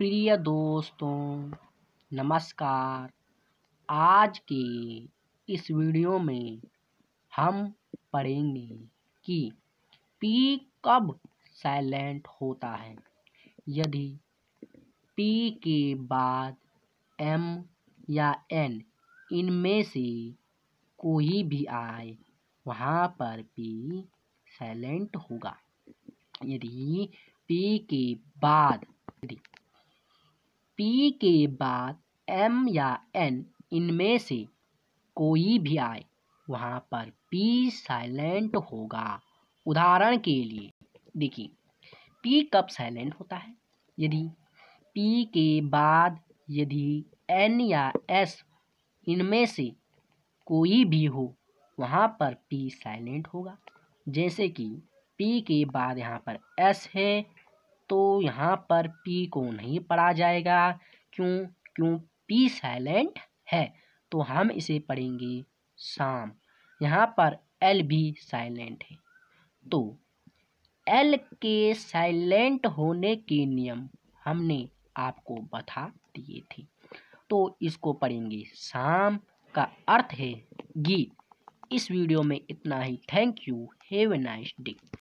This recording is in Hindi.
प्रिय दोस्तों, नमस्कार। आज के इस वीडियो में हम पढ़ेंगे कि पी कब साइलेंट होता है। यदि पी के बाद एम या एन इनमें से कोई भी आए, वहाँ पर पी साइलेंट होगा। यदि पी के बाद, यदि पी के बाद एम या एन इनमें से कोई भी आए, वहाँ पर पी साइलेंट होगा। उदाहरण के लिए, देखिए पी कब साइलेंट होता है? यदि पी के बाद यदि एन या एस इनमें से कोई भी हो, वहाँ पर पी साइलेंट होगा। जैसे कि पी के बाद यहाँ पर एस है तो यहाँ पर पी को नहीं पढ़ा जाएगा। क्यों? क्यों? पी साइलेंट है तो हम इसे पढ़ेंगे शाम यहाँ पर एल भी साइलेंट है। तो एल के साइलेंट होने के नियम हमने आपको बता दिए थे। तो इसको पढ़ेंगे शाम का अर्थ है गीत इस वीडियो में इतना ही। Thank you have a nice day